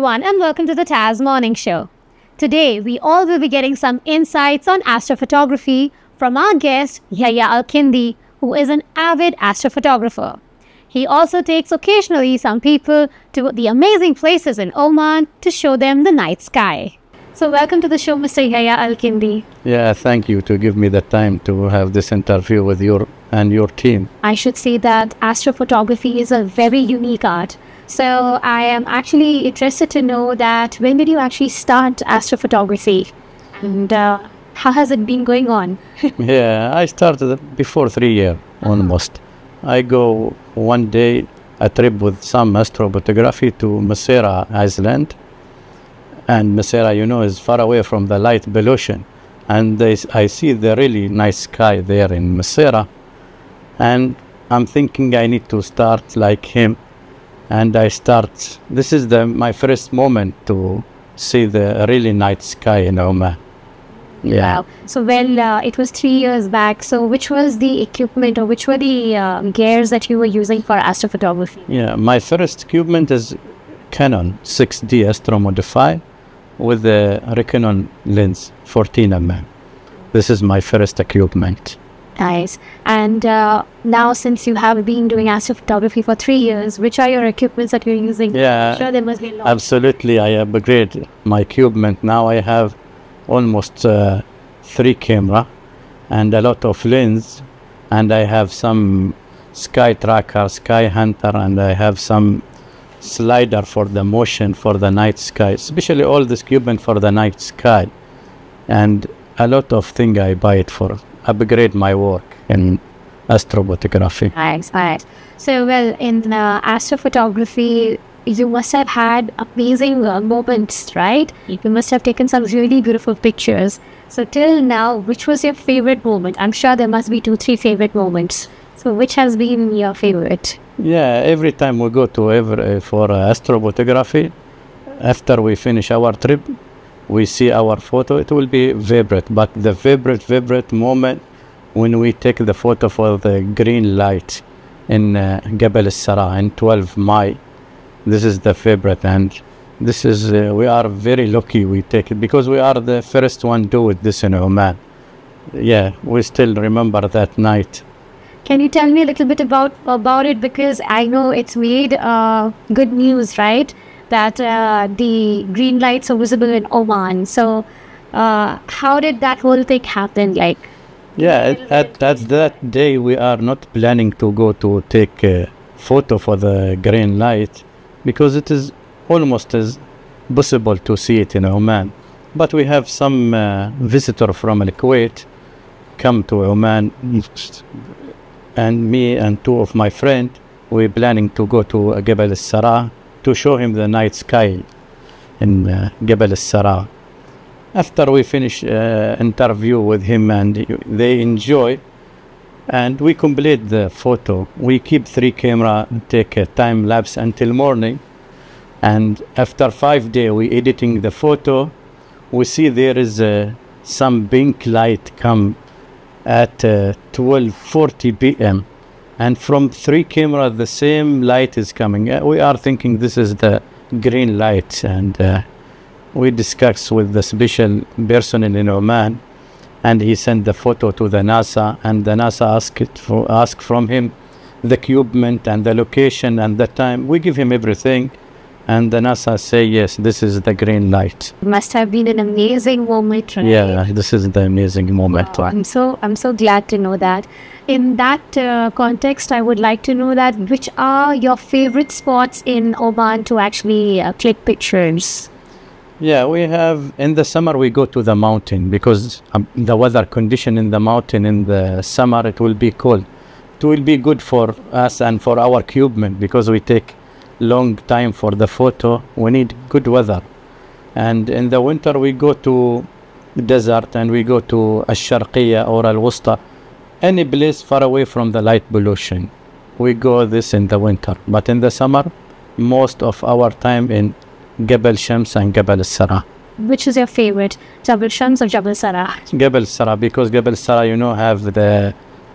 everyone, and welcome to the Taz Morning Show. Today, we all will be getting some insights on astrophotography from our guest, Yahya Al Kindi, who is an avid astrophotographer. He also takes occasionally some people to the amazing places in Oman to show them the night sky. So, welcome to the show, Mr. Yahya Al Kindi. Yeah, thank you to give me the time to have this interview with you and your team. I should say that astrophotography is a very unique art. So I am actually interested to know that when did you actually start astrophotography, and uh, how has it been going on? yeah, I started before three years almost. I go one day a trip with some astrophotography to Masirah Island, and Masirah, you know, is far away from the light pollution, and they, I see the really nice sky there in Masirah, and I'm thinking I need to start like him and I start. This is the my first moment to see the really night sky in Oman. Yeah. Wow. So well, uh, it was three years back. So which was the equipment or which were the uh, gears that you were using for astrophotography? Yeah, my first equipment is Canon 6D Astro Modify with the Rokinon lens 14 mm. This is my first equipment. Nice. And uh, now, since you have been doing astrophotography for three years, which are your equipments that you're using? Yeah, I'm sure there must be a lot. Absolutely, I upgrade my equipment. Now I have almost uh, three camera and a lot of lens, and I have some sky tracker, sky hunter, and I have some slider for the motion for the night sky, especially all this equipment for the night sky, and a lot of thing I buy it for upgrade my work in astrophotography. Nice, nice. So, well, in uh, astrophotography, you must have had amazing uh, moments, right? You must have taken some really beautiful pictures. So, till now, which was your favorite moment? I'm sure there must be two, three favorite moments. So, which has been your favorite? Yeah, every time we go to every, for uh, astrophotography, after we finish our trip, we see our photo, it will be vibrant. But the vibrant, vibrant moment when we take the photo for the green light in uh, Jabal al-Sara in 12 May, this is the favorite and this is uh, we are very lucky we take it because we are the first one do it this in Oman. Yeah, we still remember that night. Can you tell me a little bit about about it because I know it's made uh, good news, right? That uh, the green lights are visible in Oman. So, uh, how did that whole thing happen? Like, yeah, at, at that day we are not planning to go to take a photo for the green light because it is almost as possible to see it in Oman. But we have some uh, visitor from Kuwait come to Oman, and me and two of my friends we're planning to go to Jabal al-Sara to show him the night sky in uh, Jabal al-Sara. After we finish uh, interview with him and they enjoy, and we complete the photo. We keep three camera, take a time lapse until morning, and after five day we editing the photo. We see there is uh, some pink light come at 12:40 uh, p.m and from three cameras the same light is coming. Uh, we are thinking this is the green light. And uh, we discussed with the special person in Oman and he sent the photo to the NASA and the NASA asked for asked from him the equipment and the location and the time. We give him everything and the NASA say yes this is the green light must have been an amazing moment right? yeah this is the amazing moment wow. I'm so I'm so glad to know that in that uh, context, I would like to know that which are your favorite spots in Oman to actually uh, click pictures? Yeah, we have in the summer we go to the mountain because um, the weather condition in the mountain in the summer it will be cold. It will be good for us and for our equipment because we take long time for the photo. We need good weather, and in the winter we go to desert and we go to Al-Sharqiyya or Al-Wusta any place far away from the light pollution. We go this in the winter, but in the summer, most of our time in Jabal Shams and Jabal Sara. Which is your favorite, Jabal Shams or Jabal Sara? Jabal Sara, because Jabal Sara, you know, have the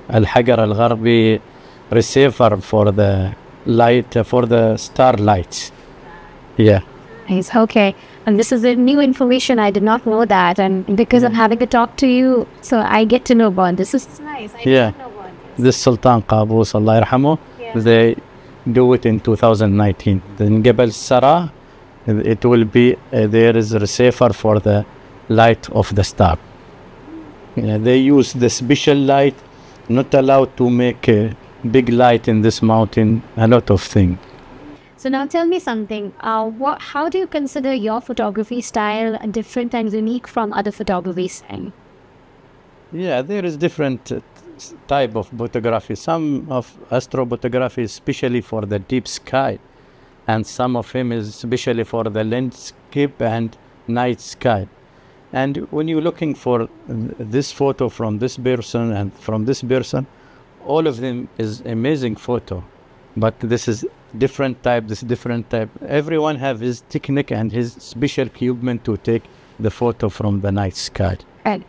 Al Hajar Al Gharbi receiver for the light, uh, for the star lights. Yeah. Nice. Okay. And this is a new information. I did not know that. And because I'm having to talk to you, so I get to know about this. Is nice. I Yeah. know about this. This Sultan Qaboos, Allah yarhamu, Yeah. they do it in 2019. Then Jebel Sara, it will be, uh, there is a receiver for the light of the star. Yeah, they use the special light, not allowed to make a big light in this mountain, a lot of things. So now tell me something. Uh, what? How do you consider your photography style different and unique from other photography style? Yeah, there is different uh, type of photography. Some of astrophotography is especially for the deep sky, and some of him is especially for the landscape and night sky. And when you're looking for this photo from this person and from this person, all of them is amazing photo, but this is different type. This different type. Everyone have his technique and his special equipment to take the photo from the night sky. Right.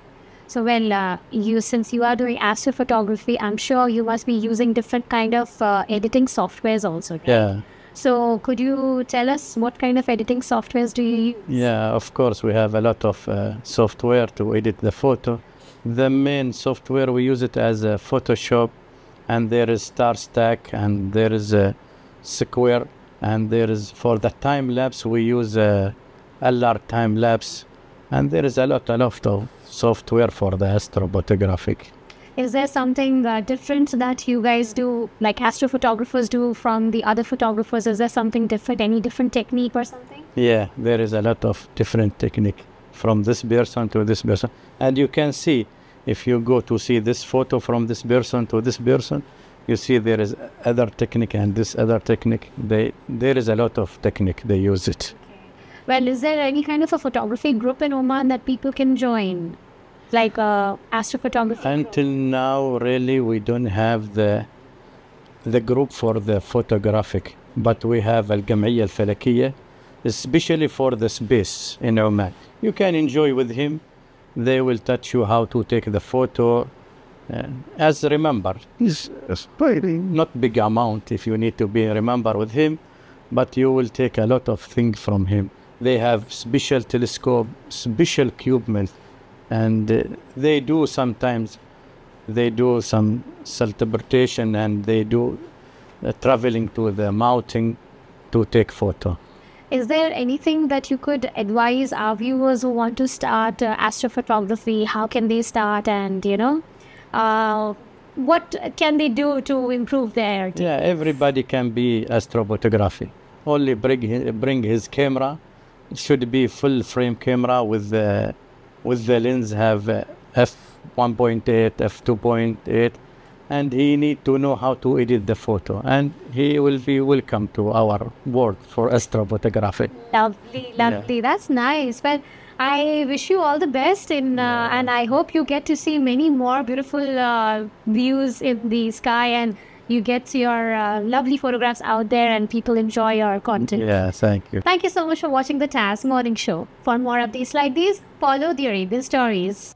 So well, uh, you since you are doing astrophotography, I'm sure you must be using different kind of uh, editing softwares also. right? Yeah. So could you tell us what kind of editing softwares do you use? Yeah, of course, we have a lot of uh, software to edit the photo. The main software we use it as a Photoshop, and there is StarStaX, and there is a Square, and there is for the time lapse we use a LR time lapse, and there is a lot, a lot of software for the astrophotographic. Is there something uh, different that you guys do, like astrophotographers do from the other photographers? Is there something different, any different technique or something? Yeah, there is a lot of different technique from this person to this person, and you can see if you go to see this photo from this person to this person, you see there is other technique and this other technique. They there is a lot of technique they use it. Well, is there any kind of a photography group in Oman that people can join, like uh, astrophotography? group? Until now, really, we don't have the the group for the photographic, but we have Al Jamiyya Al Falakiyya, especially for the space in Oman. You can enjoy with him. They will teach you how to take the photo. Uh, as remember, he's aspiring not big amount if you need to be remember with him, but you will take a lot of things from him. They have special telescope, special equipment, and uh, they do sometimes they do some interpretation and they do uh, traveling to the mountain to take photo. Is there anything that you could advise our viewers who want to start uh, astrophotography? How can they start, and you know, uh, what can they do to improve their? Yeah, everybody can be astrophotography. Only bring bring his camera. It should be full frame camera with the with the lens have uh, f 1.8, f 2.8, and he need to know how to edit the photo, and he will be welcome to our world for astrophotography. Lovely, lovely. That's nice. Well, I wish you all the best in, uh, and I hope you get to see many more beautiful uh, views in the sky, and you get your uh, lovely photographs out there, and people enjoy your content. Yeah, thank you. Thank you so much for watching the Taz Morning Show. For more updates like these, follow the Arabian Stories.